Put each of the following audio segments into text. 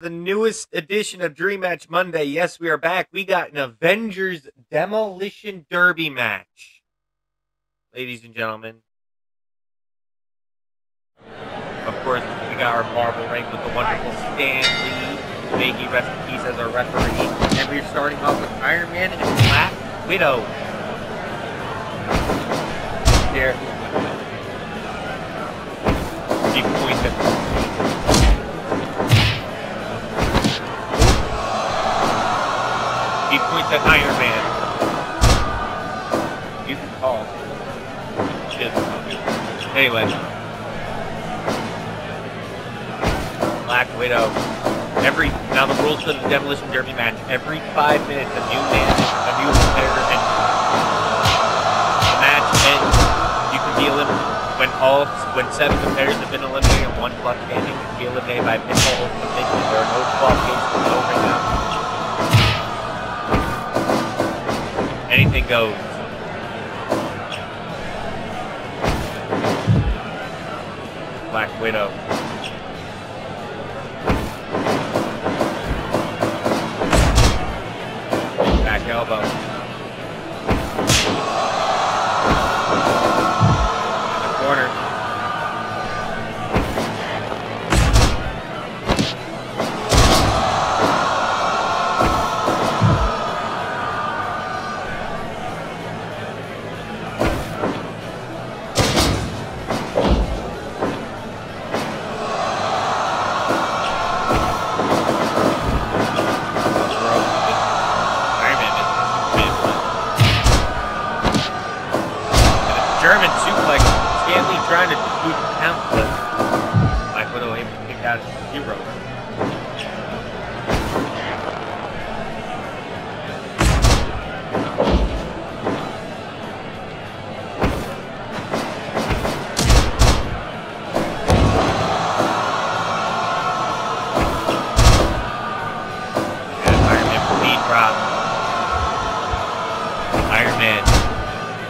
the newest edition of Dream Match Monday. Yes, we are back. We got an Avengers Demolition Derby match. Ladies and gentlemen. Of course, we got our marble ring with the wonderful Stan Lee. May he rest in peace as our referee. And we're starting off with Iron Man and Black Widow. Here. He pointed. At Iron Man. You can call. Shit. Anyway. Black Widow. Every now the rules for the demolition derby match. Every five minutes, a new man, a new competitor enters. The match ends. You can be eliminated when all when seven competitors have been eliminated and one plus standing. Can be eliminated by pinfall submission. There are no qualifications, no ring out. Goes. Black Widow.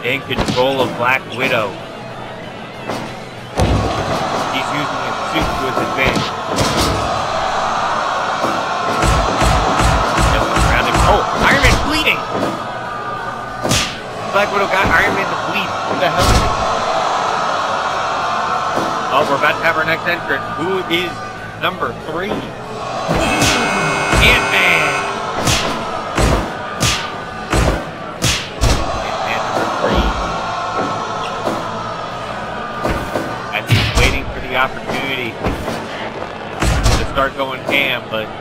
In control of Black Widow. He's using his suit to his advantage. Oh, Iron Man bleeding! Black Widow got Iron Man to bleed. Who the hell is it? Oh, we're about to have our next entrant. Who is number three? Ant-Man start going ham, but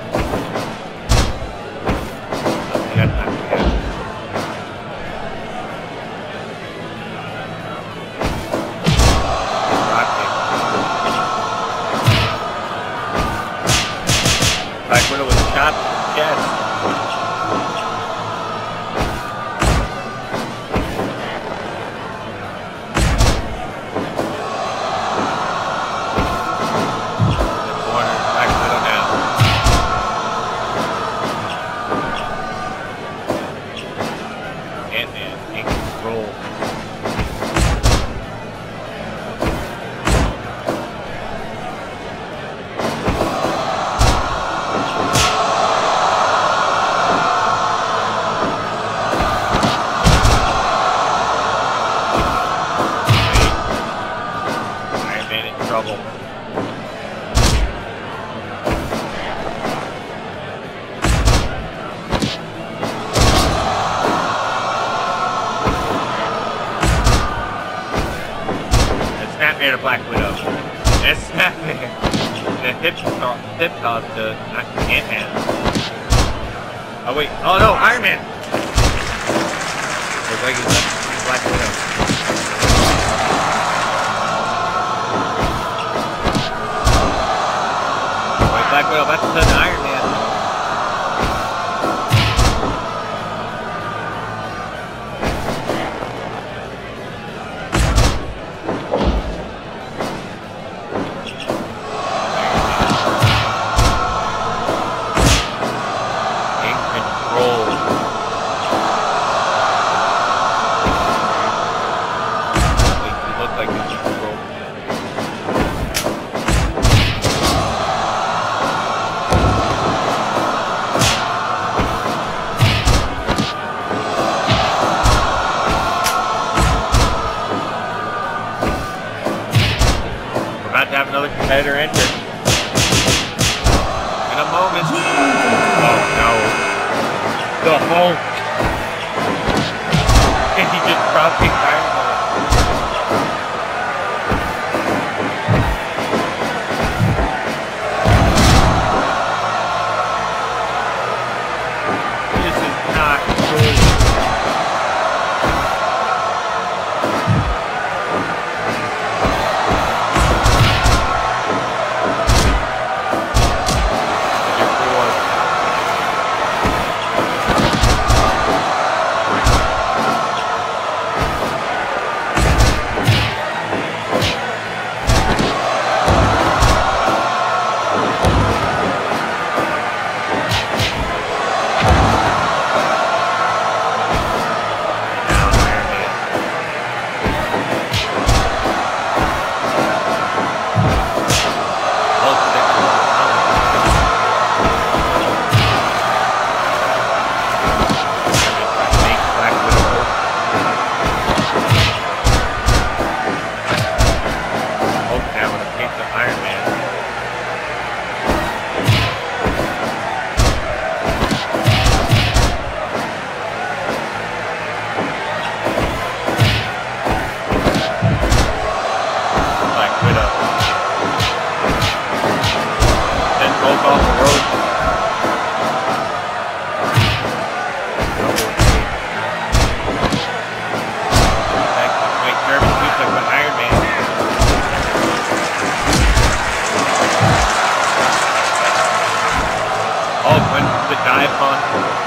dive on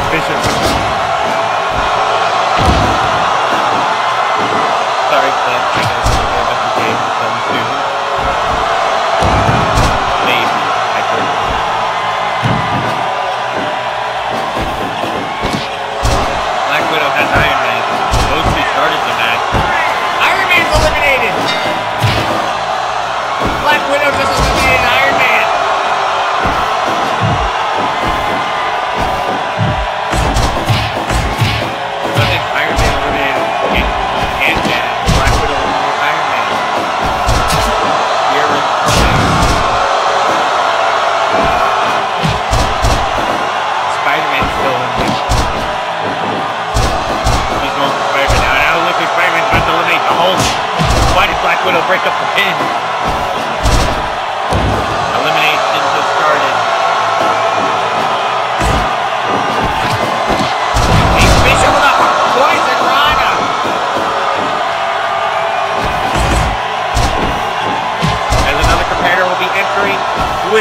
efficient.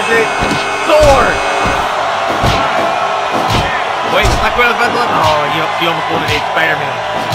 Electric Sword. Wait, Black Widow's about to... Oh, you, you almost wanted Spider-Man.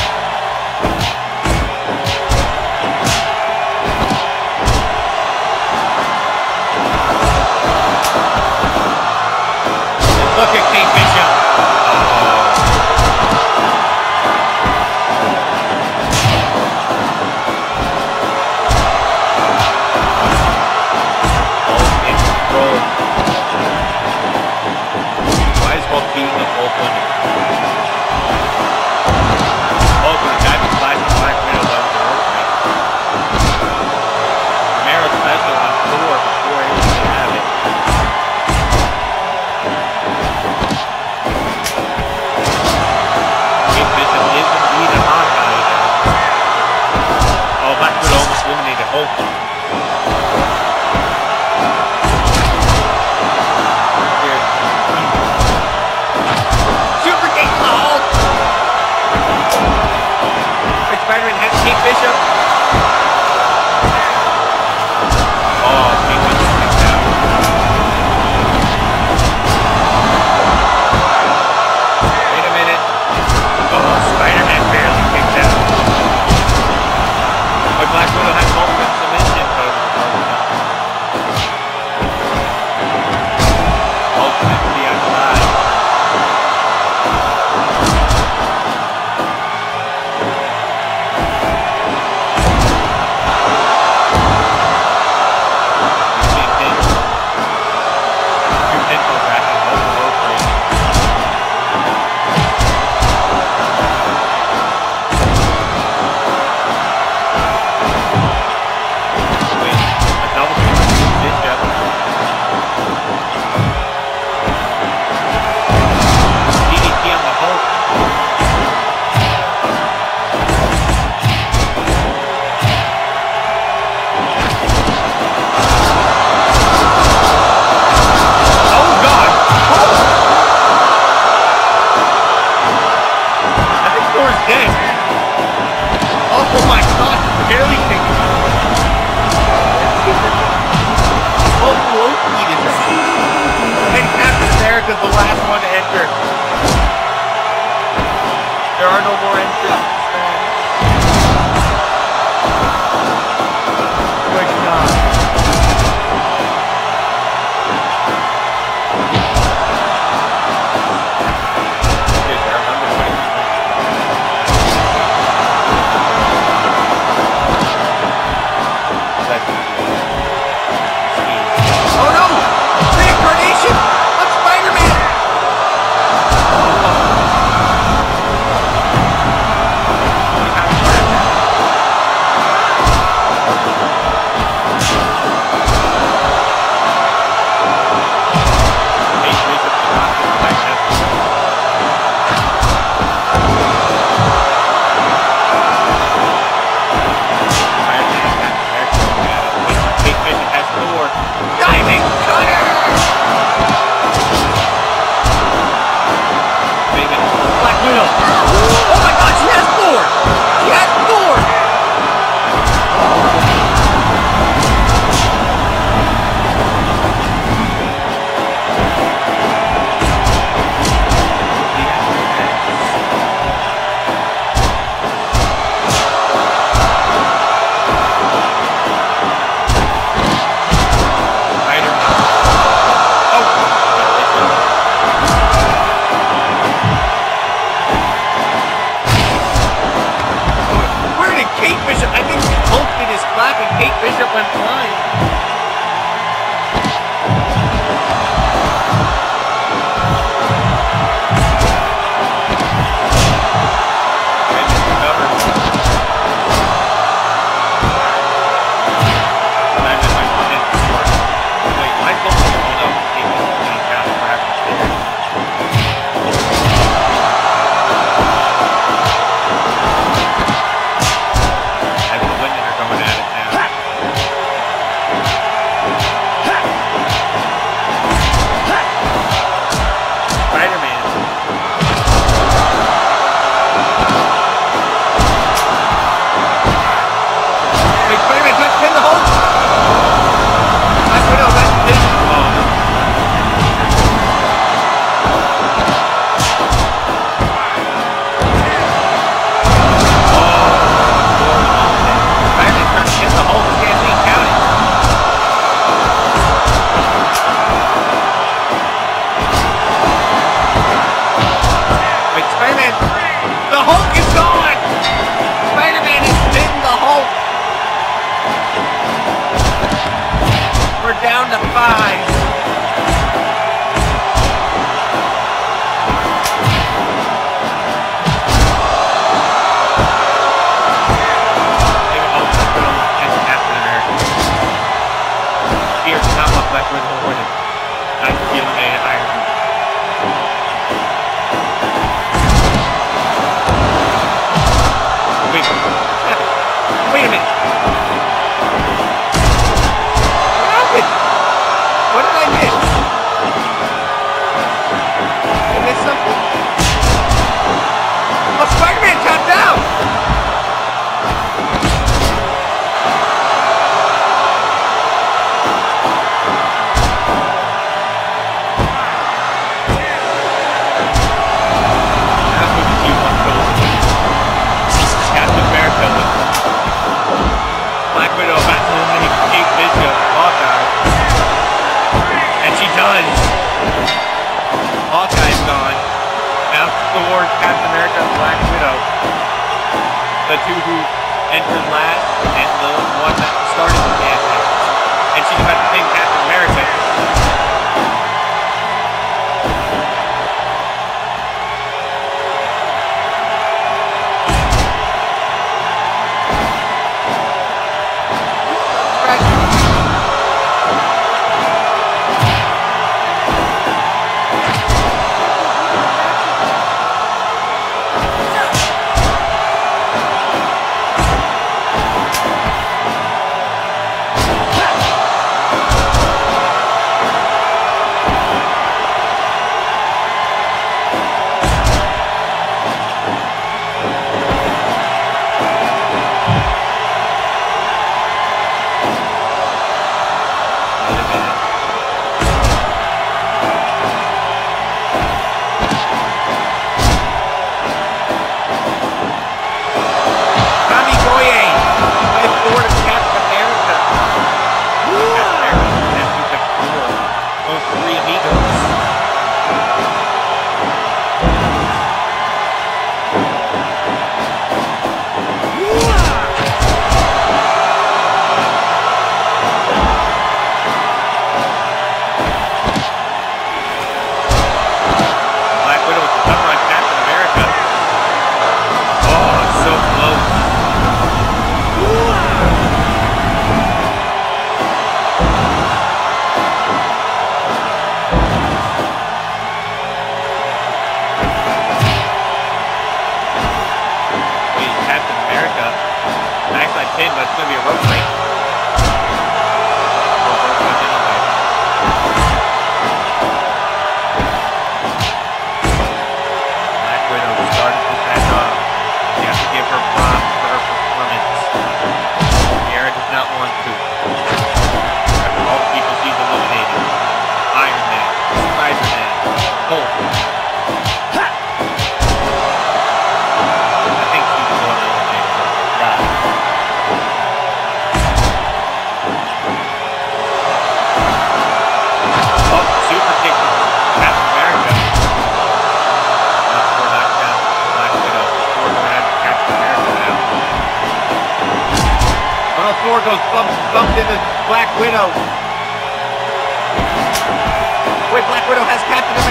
Byron head Kate Bishop.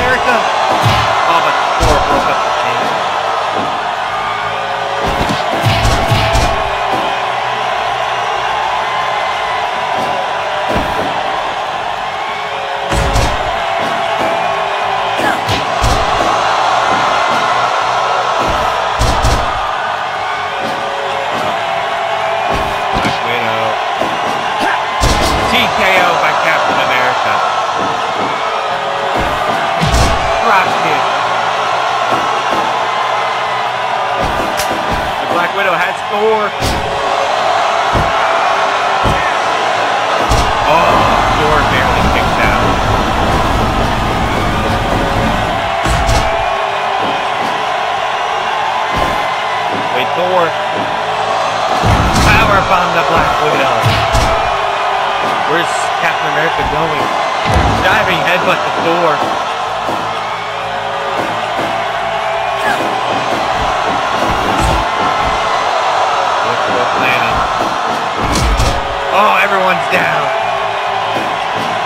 America. Oh, everyone's down.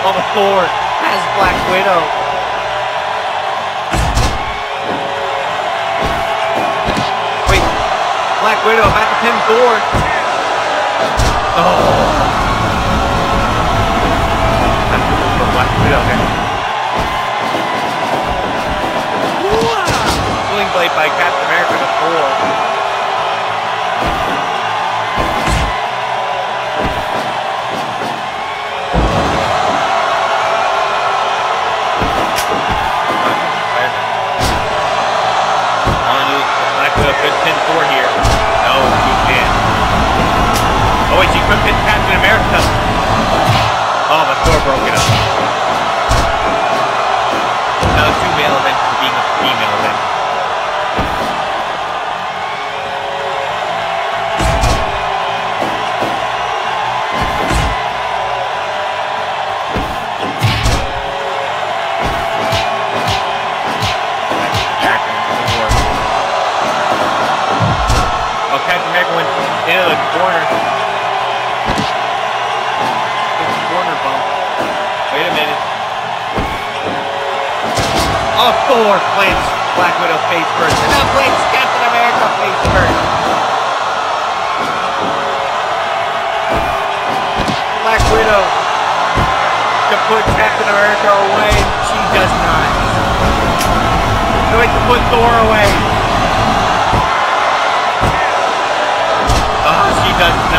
Oh, the Thor has Black Widow. Wait, Black Widow about to pin Thor. Oh. Black Widow there. Sling blade by Captain America to Thor. She Captain America. Oh, but Thor broke it up. Now two male events for being a female event. into the corner Thor plays Black Widow face first. And now plays Captain America face first. Black Widow to put Captain America away. She does not. Going to put Thor away. Oh, she does not.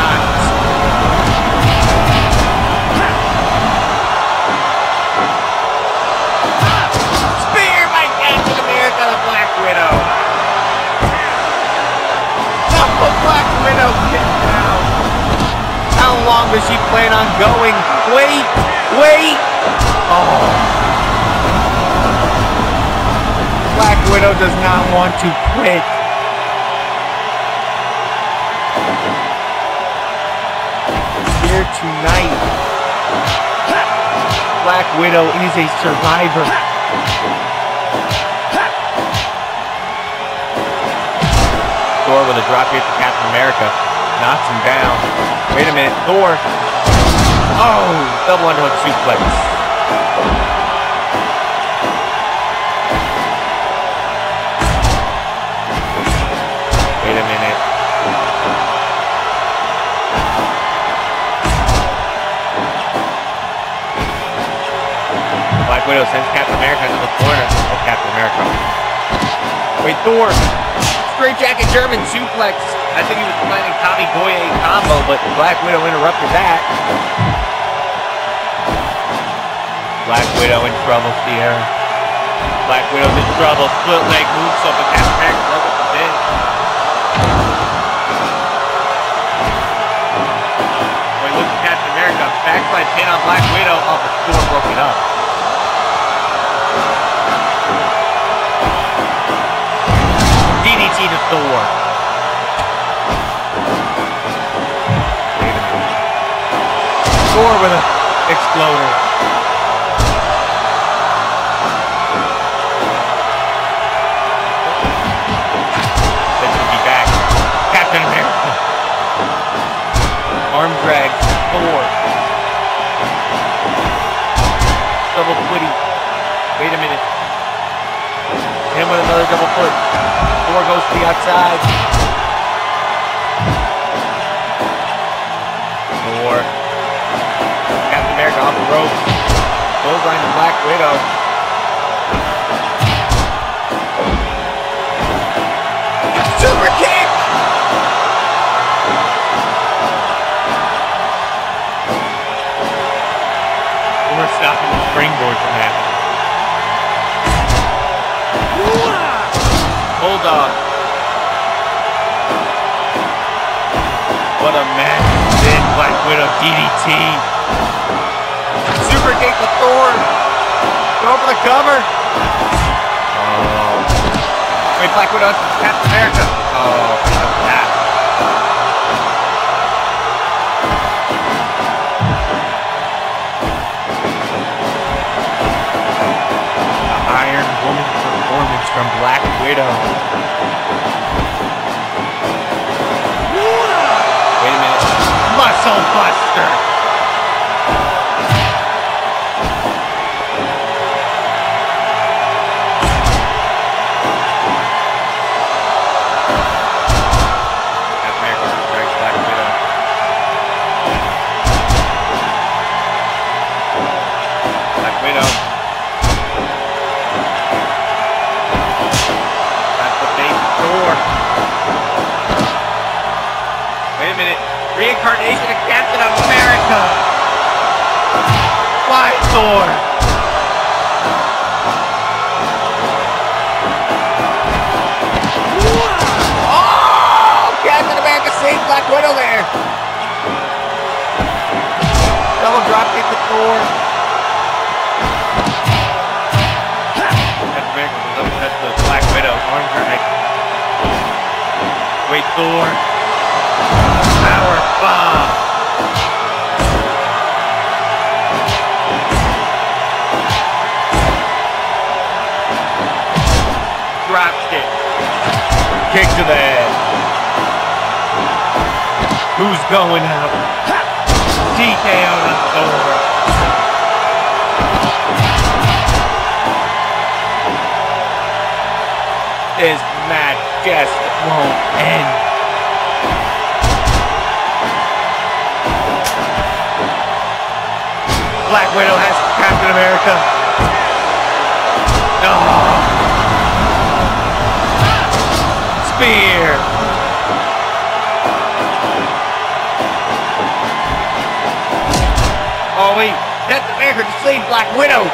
Does she plan on going? Wait, wait. Oh. Black Widow does not want to quit. Here tonight. Black Widow is a survivor. Thor with a drop here to Captain America. Knocks him down. Wait a minute. Thor. Oh, double underhook suplex. Wait a minute. Black Widow sends Captain America into the corner. Oh, Captain America. Wait, Thor. Straight jacket German suplex. I think he was planning Tommy Boye combo, but Black Widow interrupted that. Black Widow in trouble, Sierra. Black Widow's in trouble. Split leg moves up, Captain America does it the pin. Look at Captain America. Backslide pin on Black Widow. Oh, but Thor broke it up. DDT to Thor. Thor with an exploder. That should be back. Captain America. Arm drag. Thor. Double quitty. Wait a minute. Him with another double foot. Thor goes to the outside. Thor. Captain America off the rope. Clothesline to Black Widow. Super kick! We're stopping the springboard from happening. Bulldog. What a match. Then Black Widow DDT. Super kick with Thor. Go for the cover. Oh. Wait, Black Widow Captain America. Oh, from Black Widow. Wait a minute. Muscle Buster. Reincarnation of Captain America. Why Thor? Oh! Captain America saved Black Widow there. Double drop kick to Thor. Captain America was up the Black Widow. Arm drag. Wait, Thor. Power bomb. Drop kick. Kick to the head. Who's going out? TKO to Thor. This match just won't end. Black Widow has Captain America. Oh. Spear. Oh wait, Captain America to save Black Widow.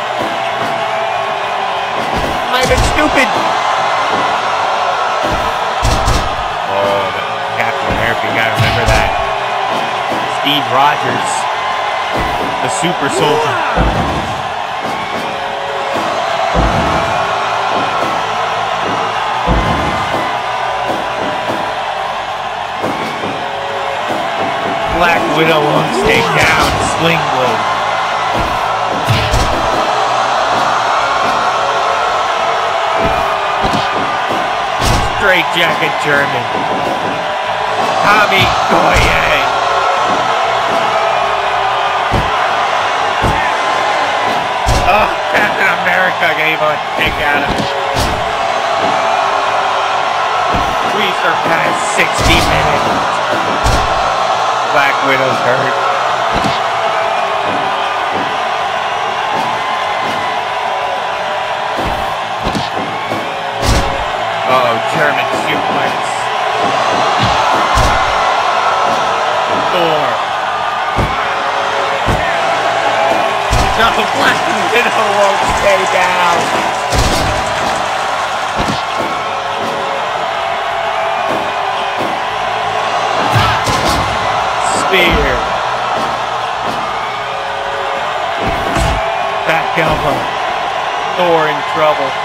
Might have been stupid. Oh, Captain America, you gotta remember that. Steve Rogers, the super soldier. Black Widow won't stay down. Sling blade. Straight jacket German. Tommy Goye. America gave a out of it. We surpassed 60 minutes. Black Widow's hurt. Oh, German suplex. Thor. No, Black Widow won't stay down. Spear. Back elbow. Thor in trouble.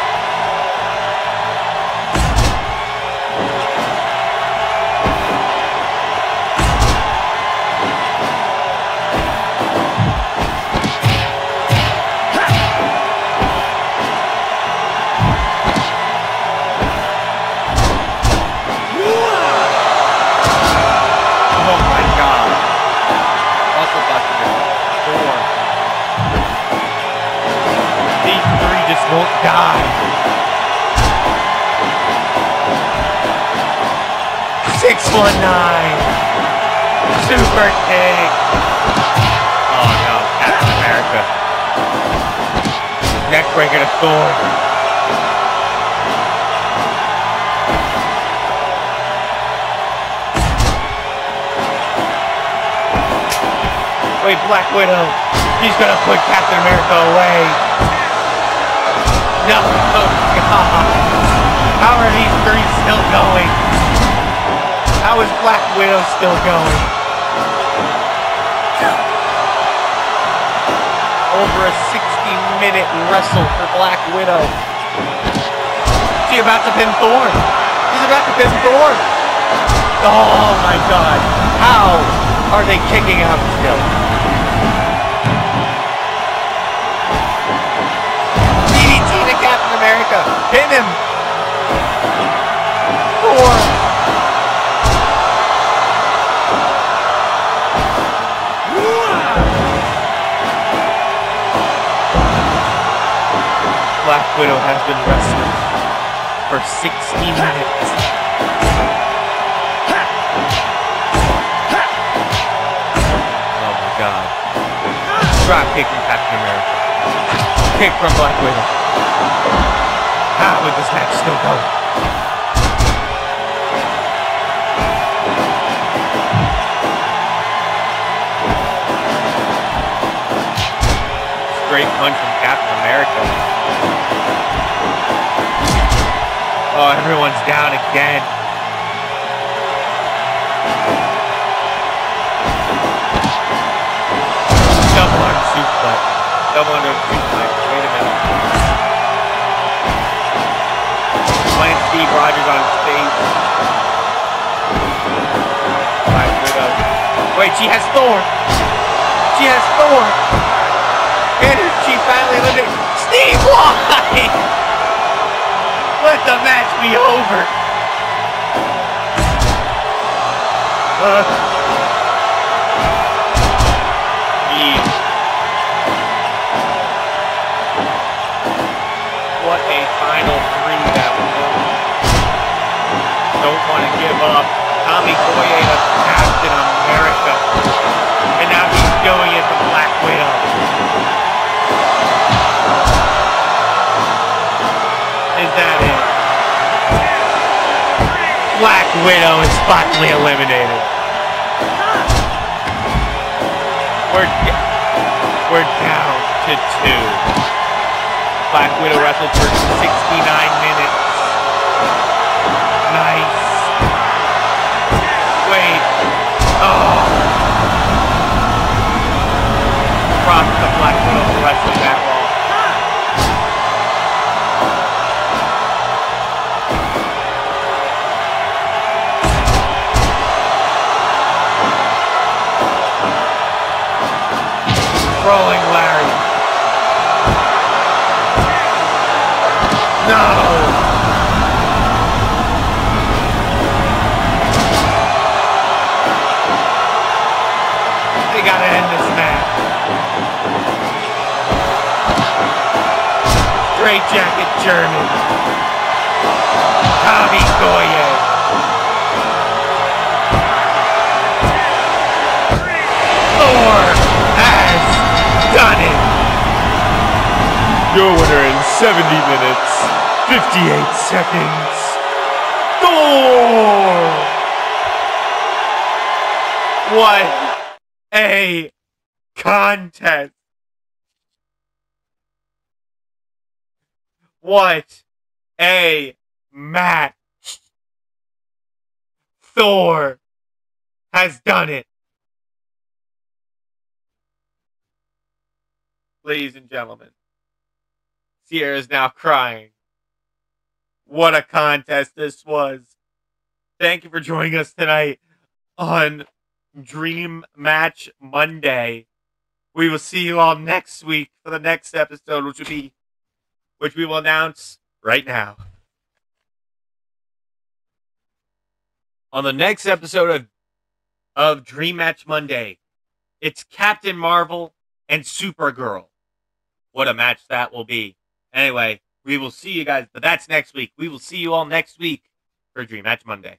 Die. Six one nine. Super kick. Oh no, Captain America. Neckbreaker to Thor. Wait, Black Widow. He's gonna put Captain America away. No, oh God. How are these three still going? How is Black Widow still going? Over a 60 minute wrestle for Black Widow. She about to pin Thor. She's about to pin Thor. Oh my God. How are they kicking out still? Pin him. Thor. Black Widow has been wrestling for 60 minutes. Oh my god. Drop kicking Captain America. Kick from Black Widow. Would this match still punch from Captain America. Oh, everyone's down again. Double arm suplex. Double arm suplex. Steve Rogers on his face. Wait, she has Thor. She has Thor. And she finally eliminated Steve. Why? Let the match be over. Uh, Don't want to give up. Tommy Boye of Captain America. And now he's doing it for Black Widow. Is that it? Black Widow is finally eliminated. We're, we're down to two. Black Widow wrestled for 69 minutes. Nice. Oh. Black Widow for wrestling that long. Rolling German. Tommy Goye. Thor has done it. Your winner in 70 minutes, 58 seconds. Thor! What a contest. What a match. Thor has done it. Ladies and gentlemen, Sierra is now crying. What a contest this was. Thank you for joining us tonight on Dream Match Monday. We will see you all next week for the next episode, which will be which we will announce right now. On the next episode of of Dream Match Monday, it's Captain Marvel and Supergirl. What a match that will be. Anyway, we will see you guys, but that's next week. We will see you all next week for Dream Match Monday.